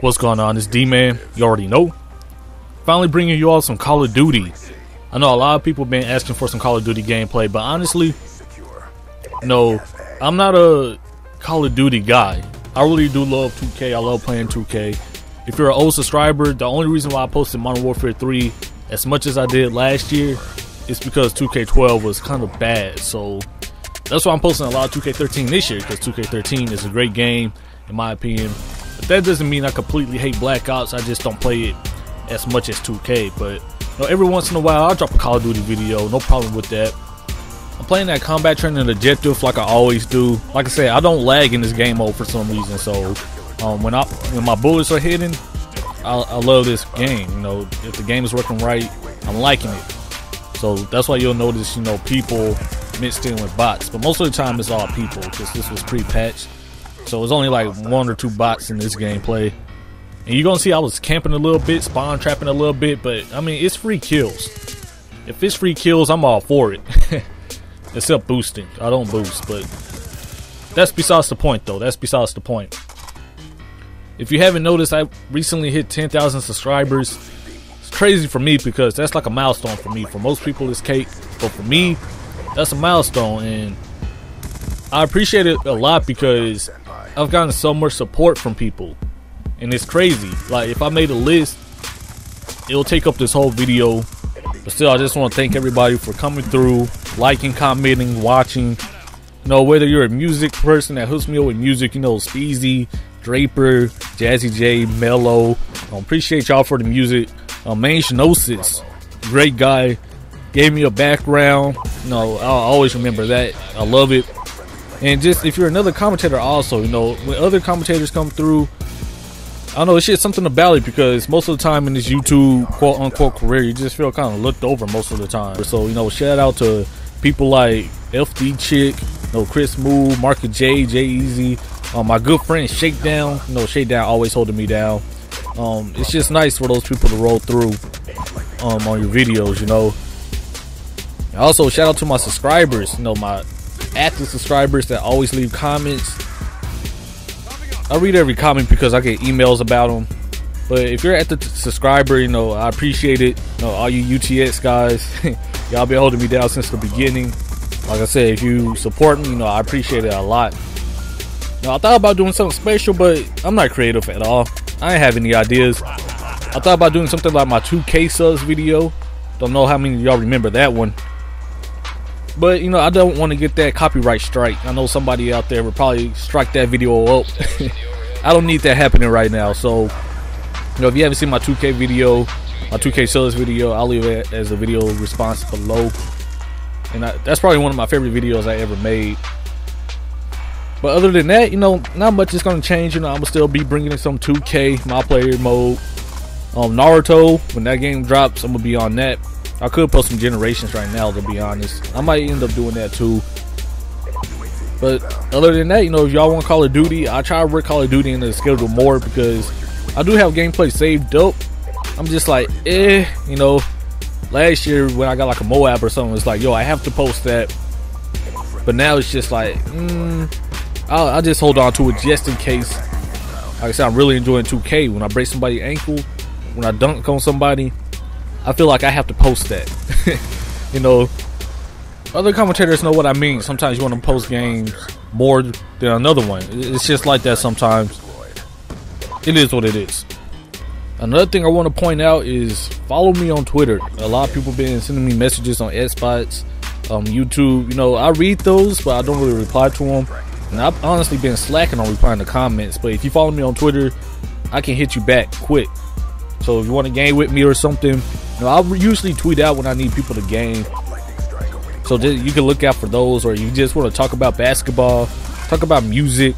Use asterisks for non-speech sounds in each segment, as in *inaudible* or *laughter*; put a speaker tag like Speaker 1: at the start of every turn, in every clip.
Speaker 1: What's going on? It's D-Man. You already know. Finally bringing you all some Call of Duty. I know a lot of people been asking for some Call of Duty gameplay, but honestly, no, I'm not a Call of Duty guy. I really do love 2K. I love playing 2K. If you're an old subscriber, the only reason why I posted Modern Warfare 3 as much as I did last year is because 2K12 was kind of bad. So that's why I'm posting a lot of 2K13 this year because 2K13 is a great game in my opinion. That doesn't mean I completely hate Black Ops. I just don't play it as much as 2K. But you know, every once in a while, I'll drop a Call of Duty video. No problem with that. I'm playing that combat training objective like I always do. Like I said, I don't lag in this game mode for some reason. So um, when I when my bullets are hitting, I, I love this game. You know, if the game is working right, I'm liking it. So that's why you'll notice, you know, people mixed in with bots. But most of the time, it's all people because this was pre-patched. So it's only like one or two bots in this gameplay. And you're gonna see I was camping a little bit, spawn trapping a little bit, but I mean it's free kills. If it's free kills, I'm all for it. *laughs* Except boosting. I don't boost, but that's besides the point though. That's besides the point. If you haven't noticed, I recently hit 10,000 subscribers. It's crazy for me because that's like a milestone for me. For most people, it's cake, but for me, that's a milestone, and I appreciate it a lot because I've gotten so much support from people, and it's crazy. Like if I made a list, it'll take up this whole video. But still, I just want to thank everybody for coming through, liking, commenting, watching. You know, whether you're a music person that hooks me up with music, you know, Speezy, Draper, Jazzy J, Mellow. I appreciate y'all for the music. Uh, Main Shinosis, great guy, gave me a background. You know, I'll always remember that. I love it. And just if you're another commentator, also, you know, when other commentators come through, I don't know, it's just something about it because most of the time in this YouTube quote unquote career, you just feel kind of looked over most of the time. So, you know, shout out to people like FD Chick, you know, Chris Smoove, Market J, J Easy, um, my good friend Shakedown, you know, Shakedown always holding me down. Um, it's just nice for those people to roll through um, on your videos, you know. Also, shout out to my subscribers, you know, my active subscribers that always leave comments. I read every comment because I get emails about them. But if you're at the subscriber, you know, I appreciate it. You know, all you UTX guys, *laughs* y'all been holding me down since the beginning. Like I said, if you support me, you know, I appreciate it a lot. Now, I thought about doing something special, but I'm not creative at all. I ain't have any ideas. I thought about doing something like my 2K subs video. Don't know how many of y'all remember that one. But you know, I don't want to get that copyright strike. I know somebody out there would probably strike that video up. *laughs* I don't need that happening right now. So, you know, if you haven't seen my 2K video, my 2K sales video, I'll leave it as a video response below. And I, that's probably one of my favorite videos I ever made. But other than that, you know, not much is going to change. You know, I'm still be bringing in some 2K my player mode. Um, Naruto, when that game drops, I'm gonna be on that. I could post some generations right now, to be honest. I might end up doing that too. But other than that, you know, if y'all want Call of Duty, I try to work Call of Duty into the schedule more because I do have gameplay saved up. I'm just like, eh, you know. Last year when I got like a Moab or something, it's like, yo, I have to post that. But now it's just like, mm, I'll, I'll just hold on to it just in case. Like I said, I'm really enjoying 2K. When I break somebody's ankle, when I dunk on somebody, I feel like I have to post that. *laughs* you know, other commentators know what I mean. Sometimes you want to post games more than another one. It's just like that sometimes. It is what it is. Another thing I want to point out is follow me on Twitter. A lot of people been sending me messages on Spots, um, YouTube. You know, I read those, but I don't really reply to them. And I've honestly been slacking on replying to comments. But if you follow me on Twitter, I can hit you back quick. So if you want to game with me or something, you know, I'll usually tweet out when I need people to game. So you can look out for those, or you just want to talk about basketball, talk about music,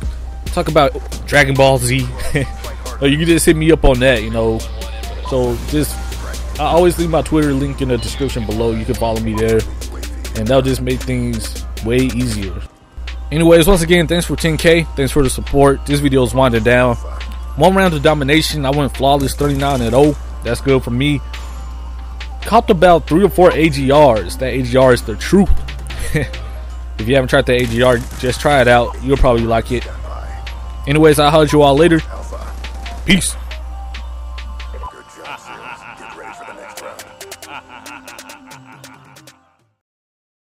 Speaker 1: talk about Dragon Ball Z. *laughs* or you can just hit me up on that, you know. So just I always leave my Twitter link in the description below. You can follow me there, and that'll just make things way easier. Anyways, once again, thanks for 10k. Thanks for the support. This video is winding down. One round of domination. I went flawless 39 and 0. That's good for me. Copped about three or four AGRs. That AGR is the truth. *laughs* if you haven't tried the AGR, just try it out. You'll probably like it. Anyways, I'll holler you all later. Peace.